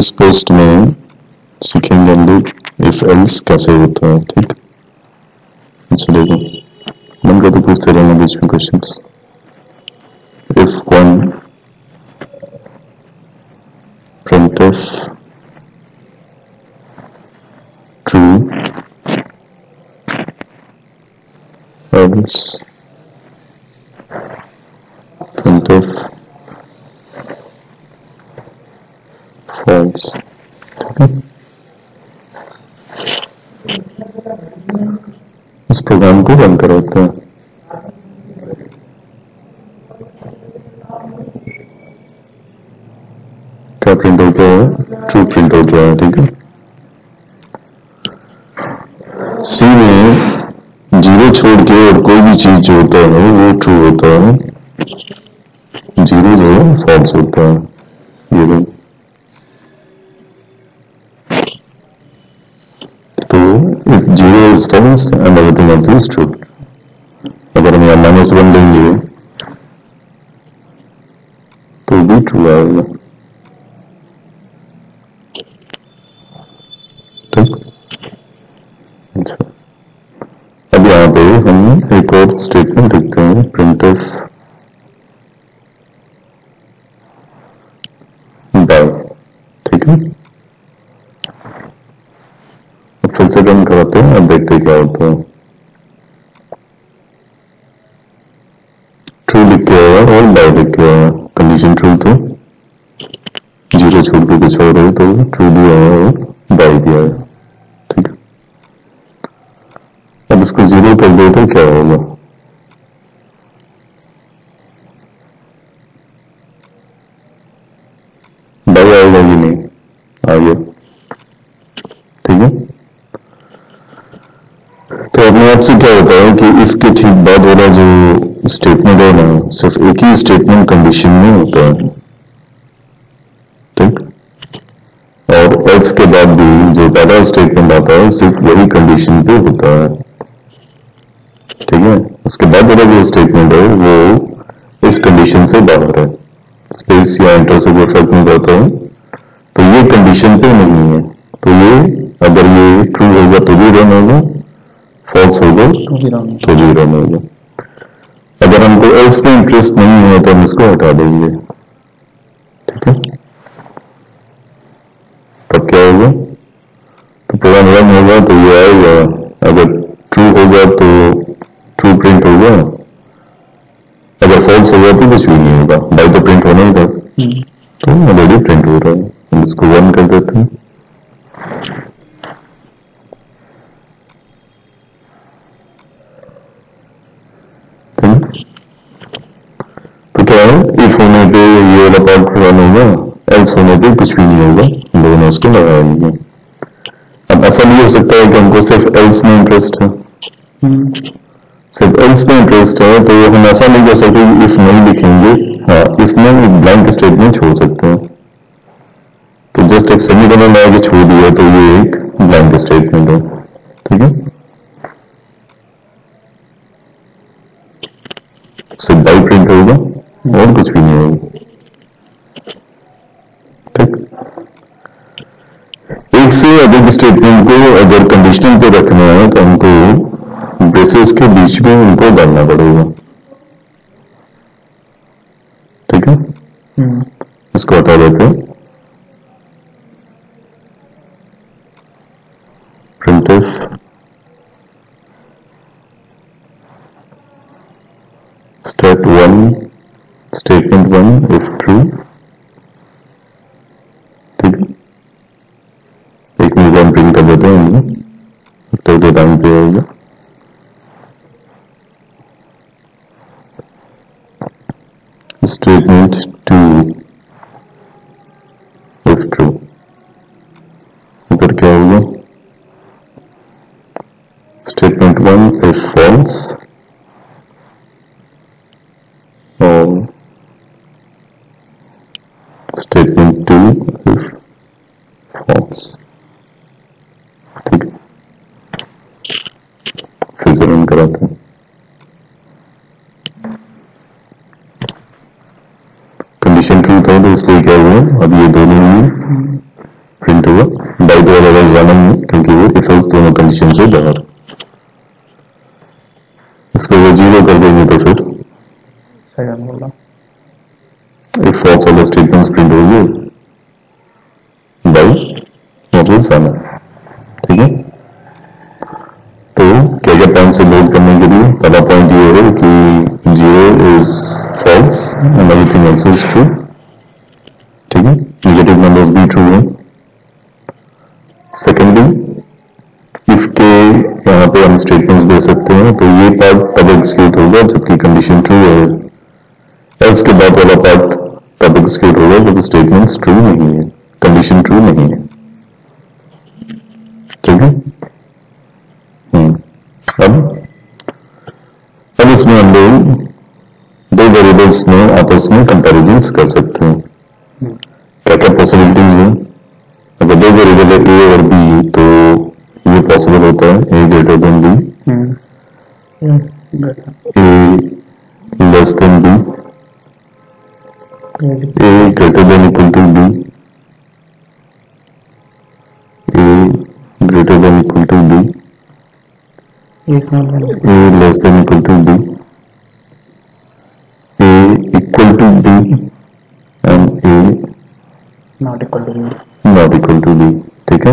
इस पोस्ट में सीखेंगे हम लोग इफ़ एल्स कैसे होता है ठीक चलेगा मन का तो पूछते रहना बीच में questions if one printf true, else है इस प्रोग्राम को रन कराते हैं। क्या प्रिंट हो गया है? ट्रू प्रिंट हो गया है, ठीक है? सी में ज़ीरो छोड़ के और कोई भी चीज़ जो होता है, वो ट्रू होता है। ज़ीरो जो है फॉल्स होता है। ये zero is false and everything else is true अगर हम यहाँ माइनस वन देंगे तो भी ट्रू आएगा। ठीक? अच्छा। अब यहाँ पे हम एक और स्टेटमेंट लिखते हैं प्रिंटर्स हैं क्या होता है ट्रू लिख के आया और बाय लिख के आया कंडीशन ट्रू तो ज़ीरो छोड़ के कुछ और है तो ट्रू भी आया और बाय भी आया ठीक है। अब इसको ज़ीरो कर दे तो क्या होगा बाई आएगा कि नहीं आ गया ठीक है तो अपने आप से क्या होता है इफ़ के ठीक बाद वाला जो स्टेटमेंट है ना, सिर्फ़ एक ही स्टेटमेंट कंडीशन में होता है। ठीक? और एल्स के बाद भी जो पहला स्टेटमेंट आता है, सिर्फ़ वही कंडीशन पे होता है। ठीक है? उसके बाद वाला जो स्टेटमेंट है, वो इस कंडीशन से बाहर है। स्पेस या एंटर से कोई फ़र्क नहीं पड़ता है। तो ये कंडीशन पे नहीं है। तो ये, अगर ये ट्रू होगा तो भी रन होगा। फॉल्स होगा तो भी रन होगा अगर हमको एल्स में इंटरेस्ट नहीं है तो हम इसको हटा देंगे। ठीक है? तब क्या होगा तो प्रोग्राम रन होगा तो ये आएगा अगर ट्रू होगा तो ट्रू प्रिंट होगा अगर फॉल्स होगा तो कुछ भी नहीं होगा। बाई तो प्रिंट होना ही था। तो ऑलरेडी प्रिंट हो रहा है। इसको रन कर देते हैं ठीक है? तो क्या है इफ़ होने पे ये वाला पार्ट रन होगा एल्स होने पे कुछ भी नहीं होगा। हम लोगों ने उसको लगाया नहीं। है अब ऐसा नहीं हो सकता है कि हमको सिर्फ़ एल्स में इंटरेस्ट है। सिर्फ़ एल्स में इंटरेस्ट है तो हम ऐसा नहीं कर सकते इफ़ नहीं लिखेंगे। हाँ इफ़ में एक ब्लैंक स्टेटमेंट छोड़ सकते हैं। तो जस्ट एक सेमीकोलन लगा के छोड़ दिया तो ये एक ब्लैंक स्टेटमेंट है। ठीक है? सिर्फ़ बाई प्रिंट होगा। और कुछ भी नहीं होगी। ठीक। एक से अधिक स्टेटमेंट को अगर कंडीशनल पे रखना है तो हमको ब्रेसेस के बीच में उनको डालना पड़ेगा। ठीक है? इसको हटा देते हैं। तो इसको क्या हुआ अब ये दोनों ही प्रिंट हुआ। बाई दो अलग नहीं क्योंकि वो इफ़ेक्ट दोनों कंडीशन से बाहर इसको वो ज़ीरो कर देंगे तो फिर? एक फॉक्स वाला स्टेटमेंट प्रिंट होगी बाई मतलब जाना ठीक है? तो क्या क्या पॉइंट से लोड करने के लिए? पहला पॉइंट ये है कि zero is false and everything else is true ठीक है नेगेटिव नंबर्स भी ट्रू है सेकेंडली इफ़ के यहाँ पे हम स्टेटमेंट्स दे सकते हैं तो ये पार्ट तब एग्जीक्यूट होगा जबकि कंडीशन ट्रू है। एल्स के बाद वाला पार्ट तब एग्जीक्यूट होगा जब स्टेटमेंट्स ट्रू नहीं है कंडीशन ट्रू नहीं है। ठीक है? हम्म। अब अब इसमें हम लोग दो वेरिएबल्स में आपस में कंपैरिजंस कर सकते हैं। क्या क्या पॉसिबिलिटीज हैं अगर दो वेरिएबल है ए और बी तो ये पॉसिबल होता है A greater than B A less than B to b a greater than equal to b एक मिनट a less than equal to b a equal to b and a not equal to not equal to b ठीक है?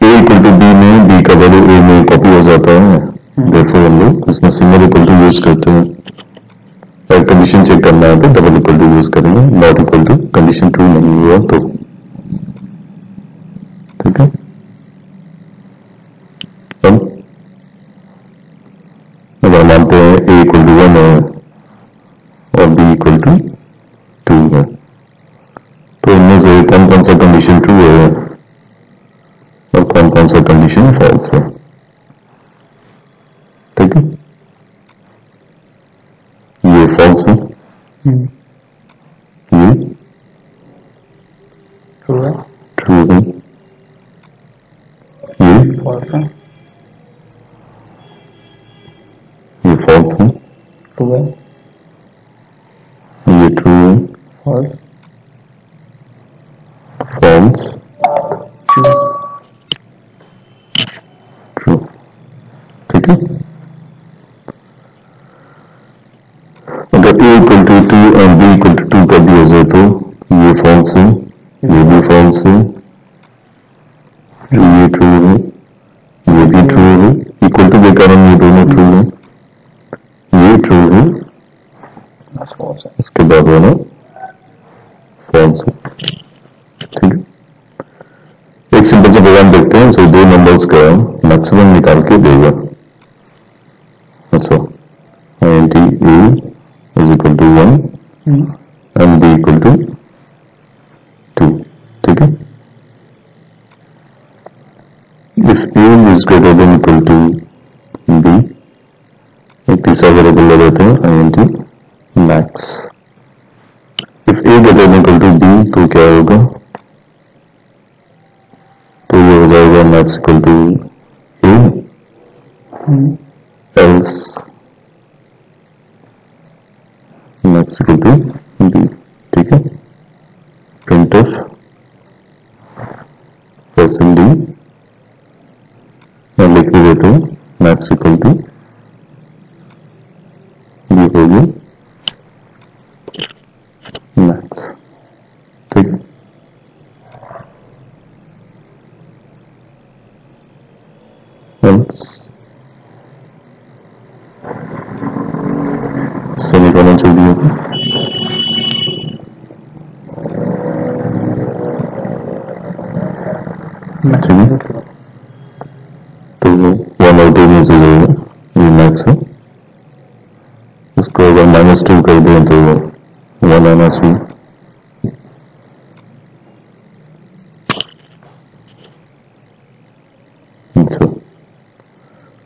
A equal to b में B का value a में copy हो जाता है। देखो हम लोग इसमें सिंगल इक्वल टू यूज़ करते हैं। और कंडीशन चेक करना है तो डबल इक्वल टू यूज़ करेंगे। Not equal to condition true नहीं हुआ तो। ठीक है? अब अगर मानते हैं ए इक्वल टू वन है और B equal to two concept condition true or concept condition false here. ये फॉल्स ये भी फॉल्स है ये ट्रू है ये भी ट्रू है इक्वल टू के कारण ये दोनों ट्रू है ये ट्रू है इसके बाद वाला फॉल्स है ठीक है? एक सिंपल सा प्रोग्राम देखते हैं जो दो नंबर्स का मैक्सिमम निकाल के देगा। ऐसा I T A is equal to one and B equal to is greater than equal to B एक तीसरा वेरिएबल ले लेते हैं I N T max if A greater than equal to B तो क्या होगा? तो ये हो जाएगा max equal to A else max equal to B ठीक है? प्रिंट ऑफ़ पर्सन डी मैं लिख भी देता हूँ मैक्स इक्वल टू बी हो मैक्स ठीक। सेमीकोलन छोड़ दिया तो से जो है ये मैक्स है। इसको अगर माइनस टू कर दें तो वन आना चाहिए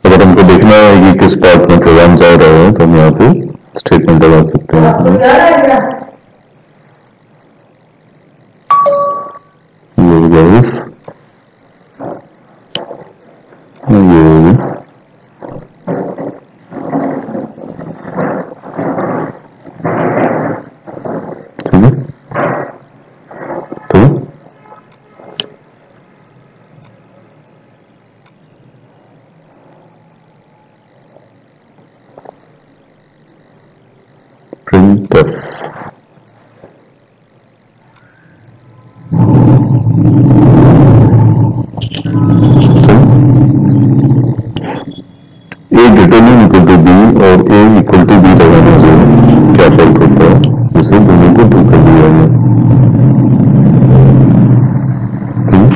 अगर हमको देखना है कि किस पार्ट में प्रोग्राम जा रहा है तो हम यहाँ पे स्टेटमेंट लगा सकते हैं ये हो गया if ये हो गया ठीक है तो if A greater than equal to B और ए इक्वल टू बी लगाने से क्या फ़र्क होता है जिसे दोनों को टू कर दिया जाए ठीक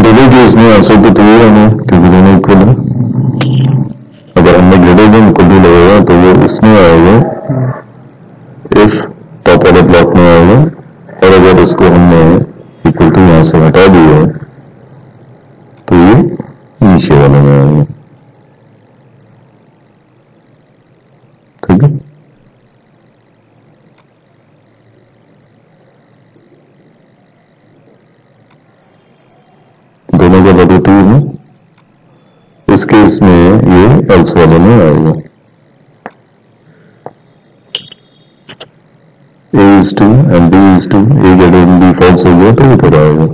दोनों केस में आंसर तो टू ही आना है, क्योंकि दोनों इक्वल है अगर हमने ग्रेटर देन इक्वल टू लगाया तो वो इसमें आएगा इफ़ टॉप वाले ब्लॉक में आएगा, और अगर इसको हमने इक्वल टू यहाँ से हटा दिया तो ये नीचे वाले में आएगा। ठीक है? दोनों का टू है इस केस में ये एल्स वाले में आएगा। A is 2 and B is 2, A greater than B हो गया तो इधर आएगा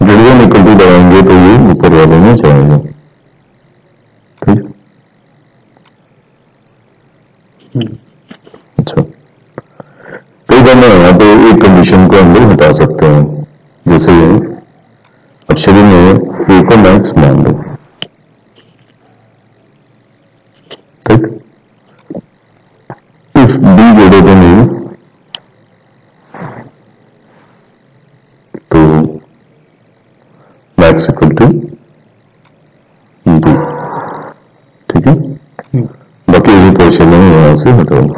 ग्रेटर देन इक्वल टू लगाएँगे तो ये ऊपर वाले में जाएगा। ठीक? अच्छा। कई बार ना यहाँ पे एक कंडीशन को हम लोग हटा सकते हैं। जैसे अक्षरी में ए को मैक्स मान लो ठीक if b greater than a तो मैक्स इक्वल टू बी ठीक है? बाकी ये क्वेश्चन है यहाँ से हटाओ।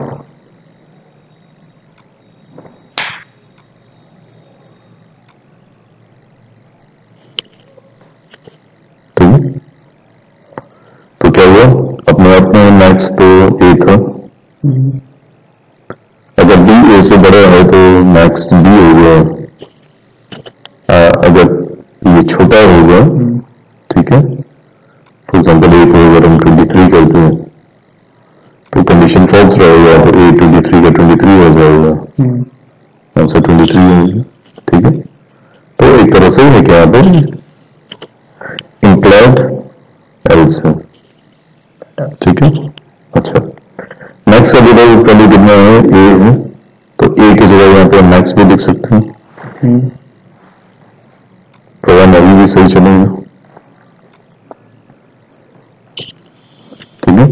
तो क्या हुआ? अपने आप में मैक्स तो ए था। अगर बी ए से बड़ा है तो मैक्स बी हो गया। अगर ये छोटा होगा ठीक है? फॉर एग्ज़ाम्पल ए को अगर हम ट्वेंटी थ्री करते हैं तो कंडीशन फॉल्स रहेगा तो ए ट्वेंटी थ्री का ट्वेंटी थ्री हो जाएगा। आंसर ट्वेंटी थ्री होगी ठीक है? तो एक तरह से है क्या यहाँ पर इंप्लाइड एल्स है। ठीक है? अच्छा। मैक्स का जगह वैल्यू कितना है? ए है। तो ए की जगह यहाँ पे मैक्स भी लिख सकते हैं। प्रोग्राम अभी भी सही चलेगा ठीक है?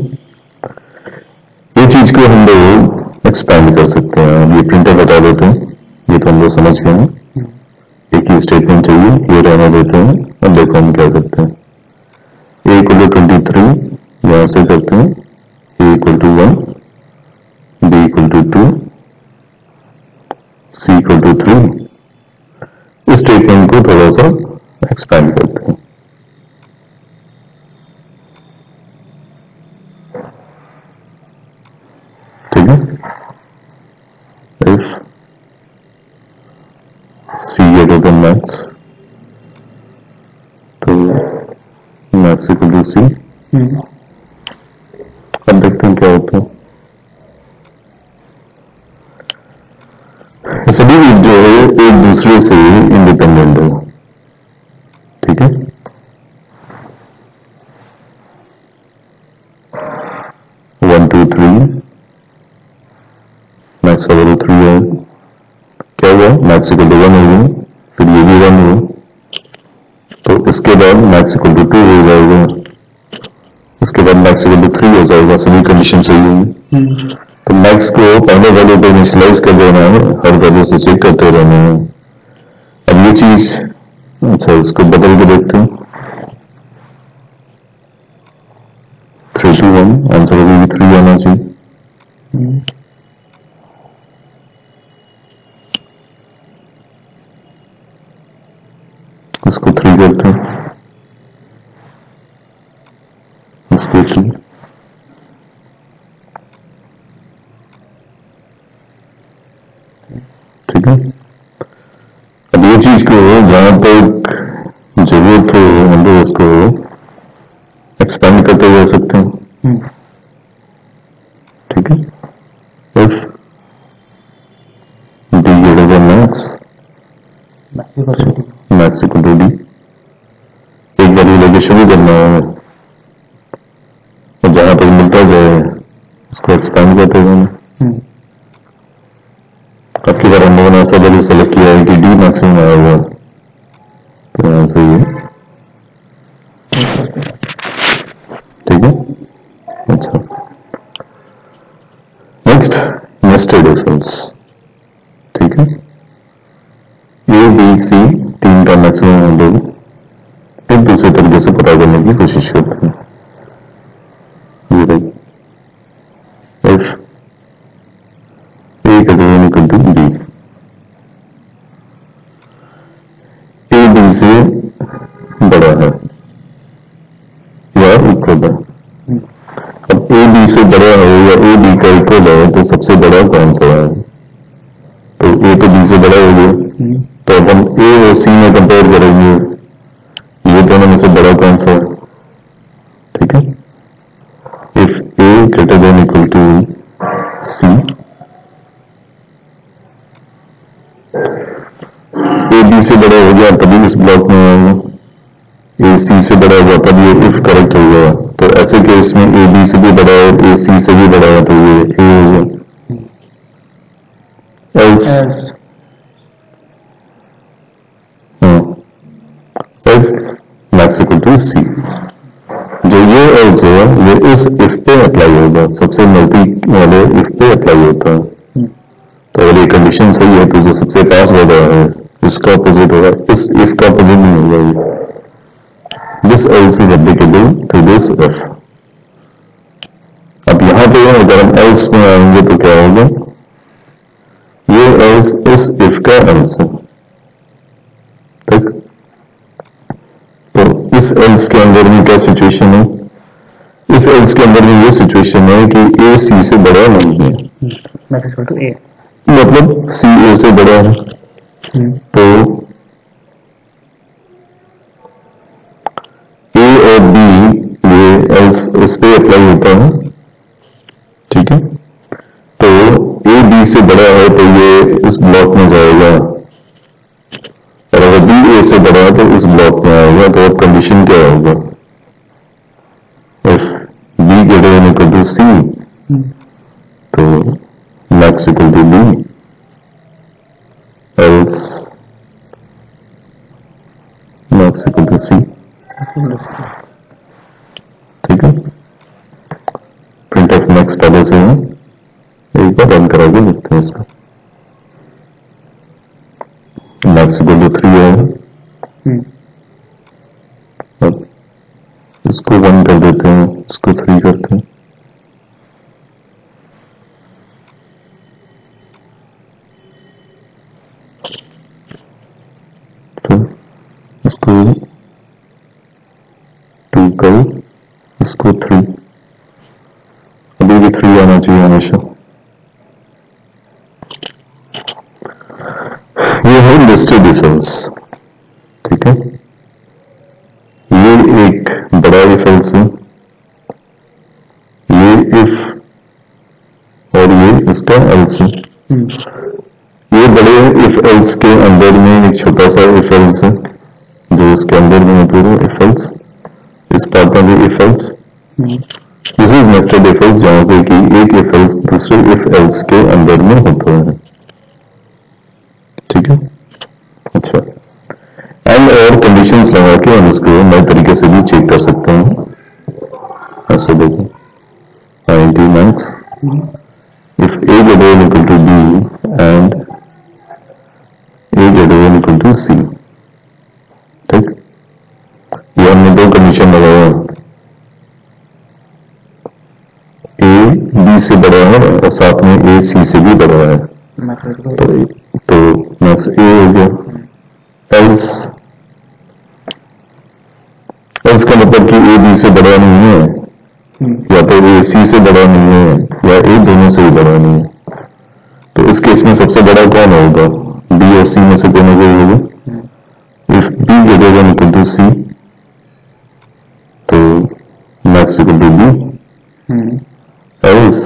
ये चीज़ को हम लोग एक्सपैंड कर सकते हैं। ये प्रिंटर हटा देते हैं। ये तो हम लोग समझ गए हैं। एक ही स्टेटमेंट चाहिए। ये रहने देते हैं। और देखो हम क्या करते हैं। A equal to twenty three यहाँ से करते हैं। A equal to one equal to 2 c equal to 3 इस स्टेटमेंट को थोड़ा सा एक्सपैंड करते हैं। ठीक है? If c greater than max तो max equal to c. अब देखते हैं क्या होता है। सभी जो है एक दूसरे से इंडिपेंडेंट है वन टू थ्री मैक्स का थ्री है क्या हुआ? मैक्स इक्वल टू वन हो गया फिर ये भी वन हुआ। तो इसके बाद मैक्स इक्वल टू टू हो जाएगा। इसके बाद मैक्स इक्वल टू थ्री हो जाएगा। सभी कंडीशन सही होंगी। तो मैक्स को पहले वैल्यू पे इनिशियलाइज कर देना है। हर वैल्यू से चेक करते रहना है। अब ये चीज़ अच्छा इसको बदल के देखते हैं। थ्री टू वन आंसर अभी थ्री आना चाहिए। इसको थ्री करते हैं इसको थ्री ठीक है? अब ये चीज़ को जहाँ तक ज़रूरत हो हम लोग इसको एक्सपेंड करते जा सकते हैं ठीक है if D greater than max max equal to D एक वैल्यू लेके शुरू करना है। और जहाँ तक मिलता जाए उसको एक्सपेंड करते हम्म। आपकी बार हम लोगों ने ऐसा वैल्यू सेलेक्ट किया है कि डी मैक्सिमम आया हुआ तो यहाँ से ये। ठीक है? अच्छा। नेक्स्ट नेस्टेड इफेल्स ठीक है? ए बी सी तीन का मैक्सिमम हम लोग एक दूसरे तरीके से पता करने की कोशिश करते हैं। ये भाई इफ़ ए का equal to B A B से बड़ा है। या इक्वल है। अब ए बी से बड़ा है या ए बी का इक्वल है तो सबसे बड़ा कौन सा है? तो ए तो बी से बड़ा हो गया। हम्म। तो अब हम ए और सी में कंपेयर करेंगे। में से बड़ा कौन सा है? ठीक है? If A greater than equal to C A B से बड़ा हो गया तभी इस ब्लॉक में आएगा ए सी से बड़ा होगा तब ये इफ़ करेक्ट हो गया। तो ऐसे केस में ए बी से भी बड़ा है ए सी से भी बड़ा है तो ये ए हो गया। Else else? Else max equal to C जो ये एल्स है, ये इस इफ़ पे अप्लाई होगा। सबसे नज़दीक वाले इफ़ पे अप्लाई होता है। तो अगर ये कंडीशन सही है तो जो सबसे पास वाला है, इसका अपोजिट होगा। इस इफ़ का अपोजिट नहीं होगा ये। This else is applicable to this if अब यहाँ पे अगर हम एल्स में आएँगे तो क्या होगा? ये एल्स इस इफ़ का एल्स है ठीक? तो इस एल्स के अंदर में क्या सिचुएशन है? इस एल्स के अंदर में ये सिचुएशन है कि ए सी से बड़ा नहीं है। मतलब सी ए से बड़ा है। हम्म तो ए और बी ये एल्स इस पे अप्लाई होता है। ठीक है? तो ए बी से बड़ा है तो ये इस ब्लॉक में जाएगा। और अगर बी ए से बड़ा है तो इस ब्लॉक आएगा तो अब कंडीशन क्या होगा? If B greater than equal to C hmm. तो max equal to B else max equal to C ठीक है? प्रिंट ऑफ़ मैक्स पहले से है। एक बार रन करा के देखते हैं इसका। मैक्स इक्वल टू थ्री है। अब इसको वन कर देते हैं, इसको थ्री करते हैं। तो इसको टू कर, इसको थ्री अभी भी थ्री आना चाहिए हमेशा। ये है लिस्टेड डिफरेंस ठीक है ये एक बड़ा इफेल्स है। ये इफ़ और ये इसका एल्स है हम्म। ये बड़े इफ़ एल्स के अंदर में एक छोटा सा इफ़ एल्स है जो इसके अंदर में है इफ़ एल्स इस पार्ट में भी if else this is nested if else जहाँ पे कि एक इफ़ एल्स दूसरे इफ़ एल्स के अंदर में होता है। ठीक है? अच्छा। एंड और कंडीशंस हम इसको नए तरीके से भी चेक कर सकते हैं। ऐसे देखो। I T max greater than equal to b and a greater than equal to c ठीक? ये हमने दो कंडीशन लगाया ए बी से बड़ा है और साथ में ए सी से भी बड़ा है। तो तो मैक्स ए हो गया। एल्स एल्स का मतलब कि ए बी से बड़ा नहीं है। हम्म। या तो ए सी से बड़ा नहीं है या ए दोनों से ही बड़ा नहीं है। तो इस केस में सबसे बड़ा कौन होगा? बी और सी में से कौन होगा? होगा if B greater than equal to C तो max equal to B hmm. Else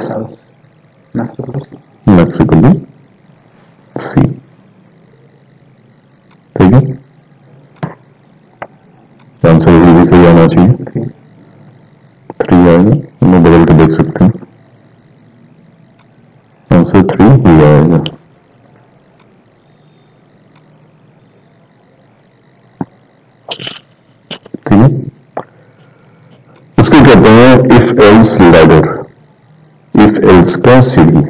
max equal to C ठीक है ये भी आना चाहिए थ्री आएगा। मैं बदल के देख सकते हैं। आंसर थ्री आएगा है? इसको कहते हैं if else ladder if else का सीढ़ी।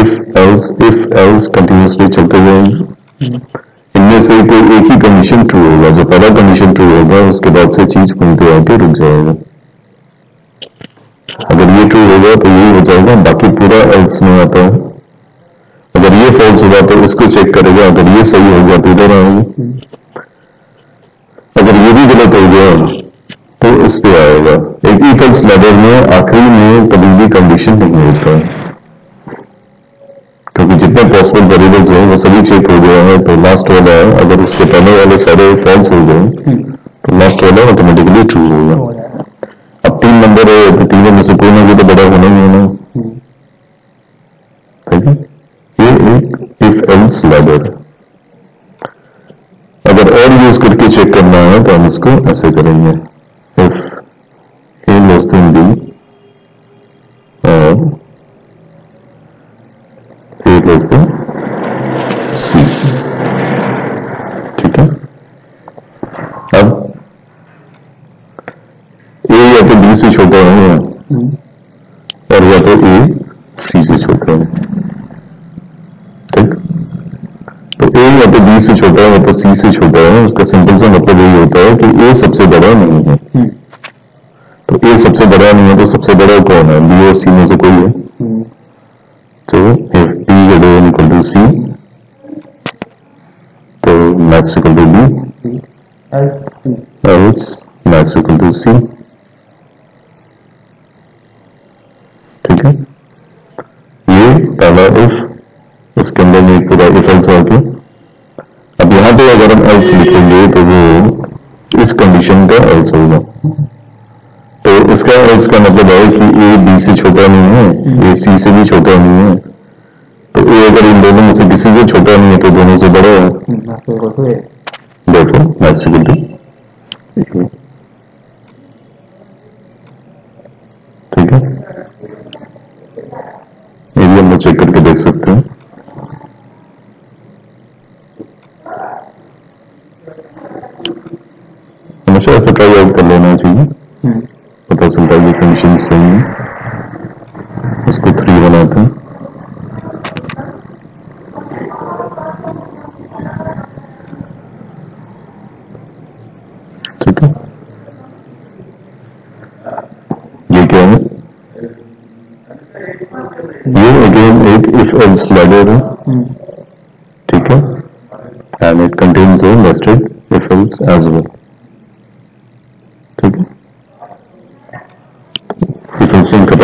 If else if else continuously चलते जाएँगे। इनमें से कोई एक ही कंडीशन ट्रू होगा। जो पहला कंडीशन ट्रू होगा, उसके बाद से चीज़ वहीं पे आके रुक जाएगा। अगर ये ट्रू होगा तो यही हो जाएगा। बाकी पूरा एल्स में आता। है अगर ये फॉल्स होगा तो इसको चेक करेगा। अगर ये सही हो गया तो इधर आएगा। अगर ये भी गलत हो गया तो इस पे आएगा। एक इथल्स लेवल में, आखिरी में कभी भी कंडीशन नहीं होता। है पॉसिबल वेरिएबल्स हैं वो सभी चेक हो गए हैं तो लास्ट वाला है अगर उसके पहले वाले सारे फॉल्स हो गए तो लास्ट वाला ऑटोमेटिकली ट्रू होगा अब तीन नंबर है तो तीनों में से कोई ना कोई तो बड़ा होना ही होना हम्म, ठीक है? ये एक इफ़ एल्स लैडर अगर और यूज़ करके चेक करना है तो हम इसको ऐसे करेंगे। If A less than B और ए लेस देन सी ठीक है अब ए या तो बी से छोटा है या हम्म, और या तो ए सी से छोटा है। ठीक? तो ए या तो बी से छोटा है या तो सी से छोटा है। उसका सिंपल सा मतलब यही होता है कि ए सबसे बड़ा नहीं है। हम्म, तो ए सबसे बड़ा नहीं है तो सबसे बड़ा कौन है? बी और सी में से कोई है? हम्म, तो if B equal to C to B C L C else max to C ठीक है ये पहला इफ़ इसके अंदर एक पूरा इफ़ एल्स आ अब यहाँ पे अगर हम एल्स लिखेंगे तो वो इस कंडीशन का एल्स होगा तो इसका एल्स का मतलब है कि ए बी से छोटा नहीं है ए सी से भी छोटा नहीं है अगर इन दोनों में से किसी से छोटा नहीं है तो दोनों से बड़े है। Equal to to A. ठीक है? ये भी हम चेक करके देख सकते हैं। हमेशा ऐसा ट्राई आउट कर लेना चाहिए। हम्म, पता चलता है ये कंडीशन सही है। इसको थ्री बनाते हैं ठीक है ये क्या है ये अगेन एक इफ़ एल्स लैडर है। हम्म, ठीक है? And it contains a nested if else as well ठीक है? इफ़ एल्स खत्म करते हैं